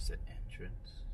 is the entrance.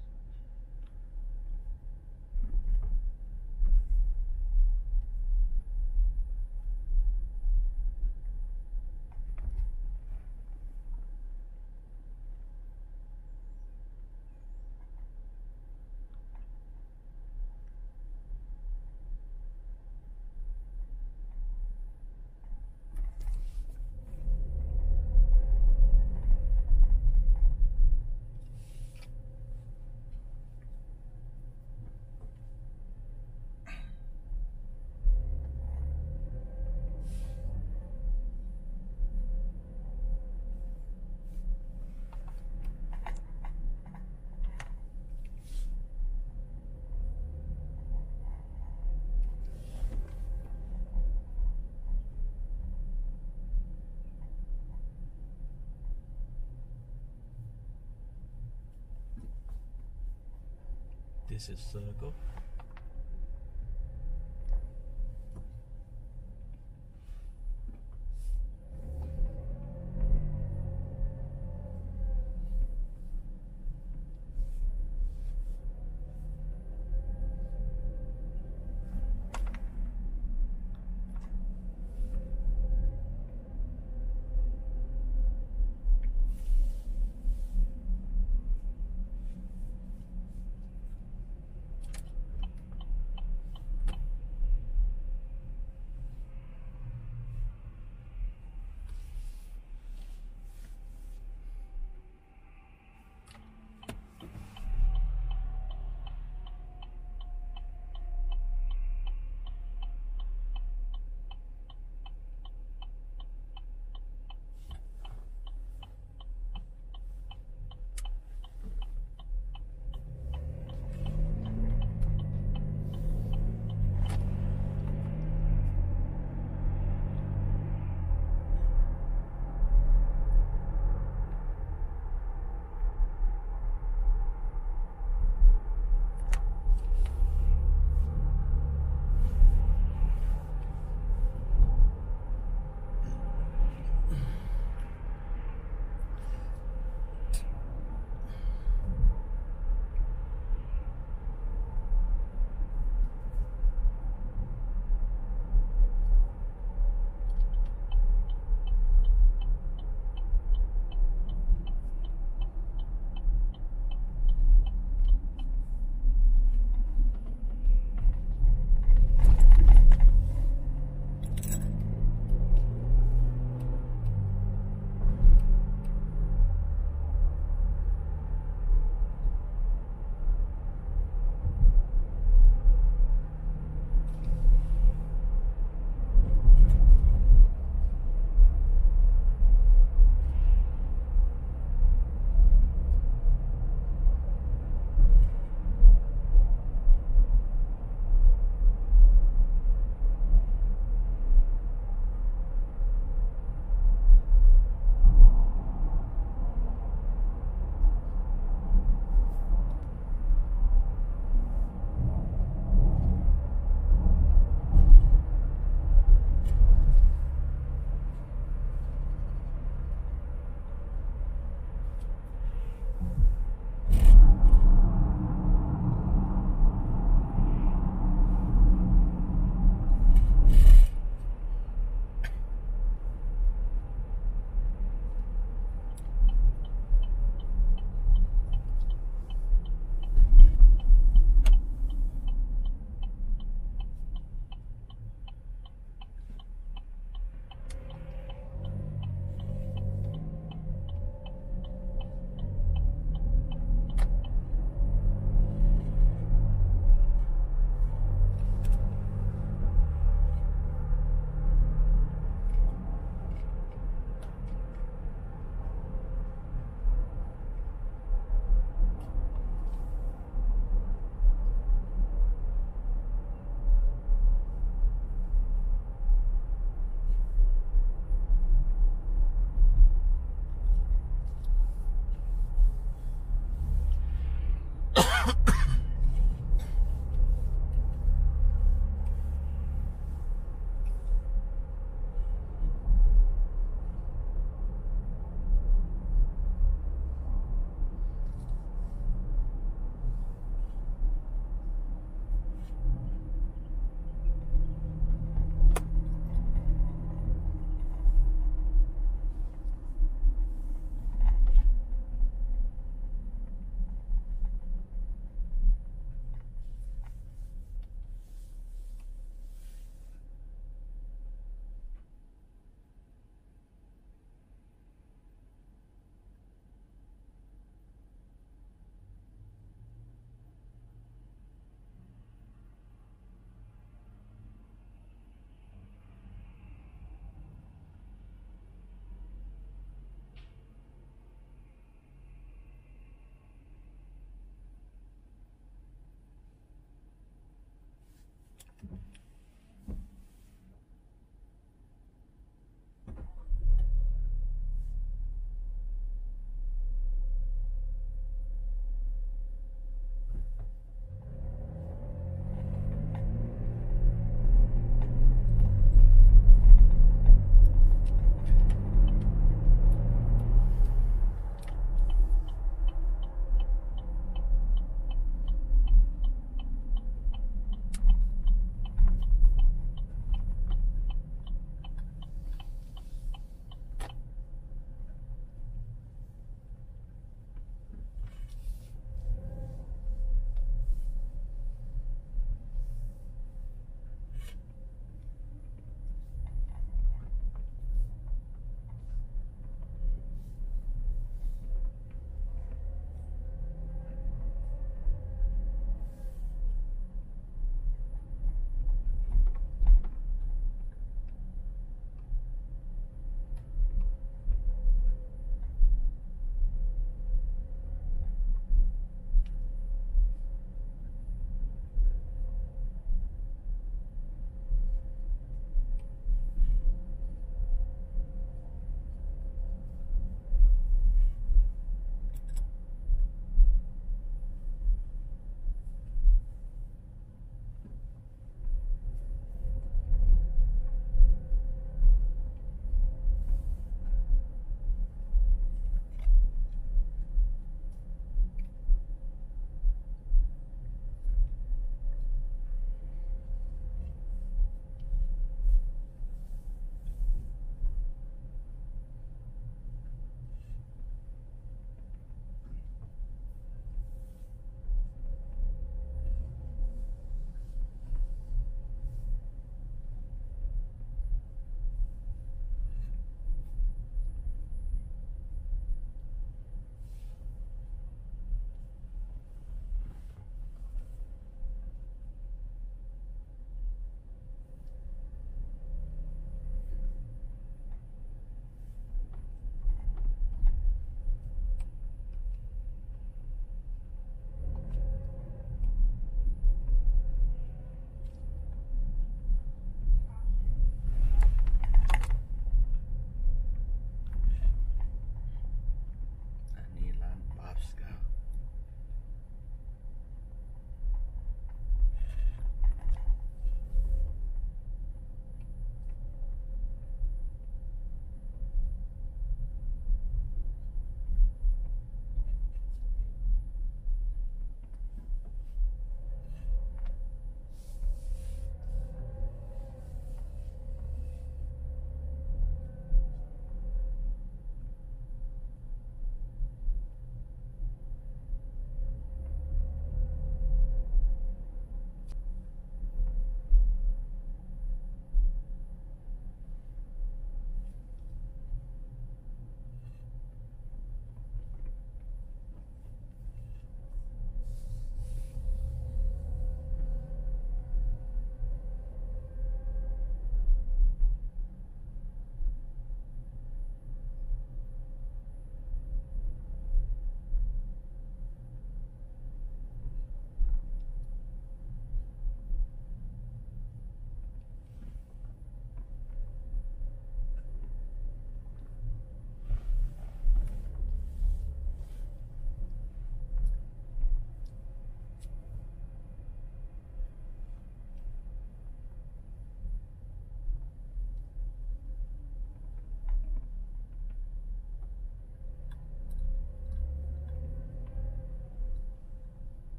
This is circle.